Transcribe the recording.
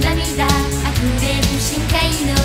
涙溢れる深海の